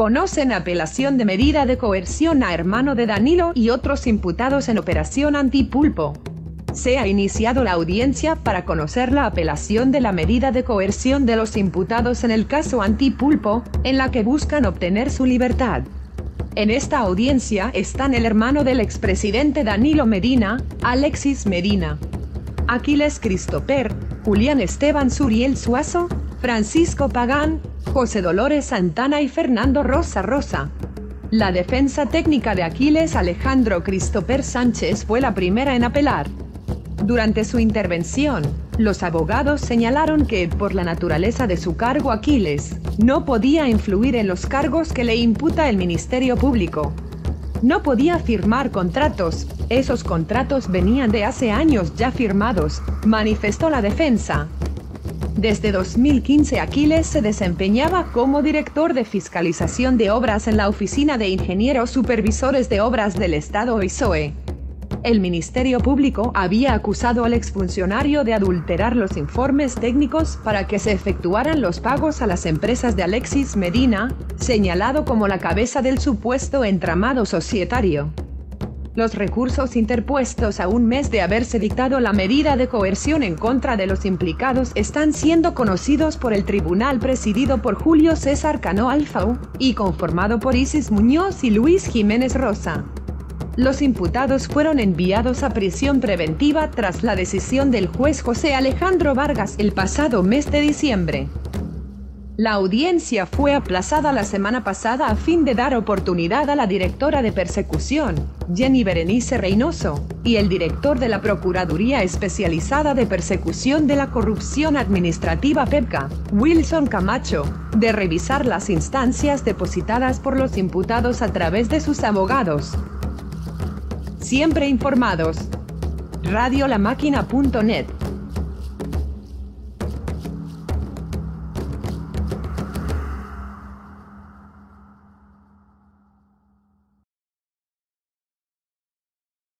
conocen apelación de medida de coerción a hermano de Danilo y otros imputados en operación antipulpo. Se ha iniciado la audiencia para conocer la apelación de la medida de coerción de los imputados en el caso antipulpo, en la que buscan obtener su libertad. En esta audiencia están el hermano del expresidente Danilo Medina, Alexis Medina, Aquiles Christopher, Julián Esteban Suriel Suazo, Francisco Pagán, José Dolores Santana y Fernando Rosa Rosa. La defensa técnica de Aquiles Alejandro Christopher Sánchez fue la primera en apelar. Durante su intervención, los abogados señalaron que, por la naturaleza de su cargo Aquiles, no podía influir en los cargos que le imputa el Ministerio Público. No podía firmar contratos, esos contratos venían de hace años ya firmados, manifestó la defensa. Desde 2015 Aquiles se desempeñaba como director de fiscalización de obras en la Oficina de Ingenieros Supervisores de Obras del Estado ISOE. El Ministerio Público había acusado al exfuncionario de adulterar los informes técnicos para que se efectuaran los pagos a las empresas de Alexis Medina, señalado como la cabeza del supuesto entramado societario. Los recursos interpuestos a un mes de haberse dictado la medida de coerción en contra de los implicados están siendo conocidos por el tribunal presidido por Julio César Cano Alfau y conformado por Isis Muñoz y Luis Jiménez Rosa. Los imputados fueron enviados a prisión preventiva tras la decisión del juez José Alejandro Vargas el pasado mes de diciembre. La audiencia fue aplazada la semana pasada a fin de dar oportunidad a la directora de persecución, Jenny Berenice Reynoso, y el director de la Procuraduría Especializada de Persecución de la Corrupción Administrativa PEPCA, Wilson Camacho, de revisar las instancias depositadas por los imputados a través de sus abogados. Siempre informados. Radiolamáquina.net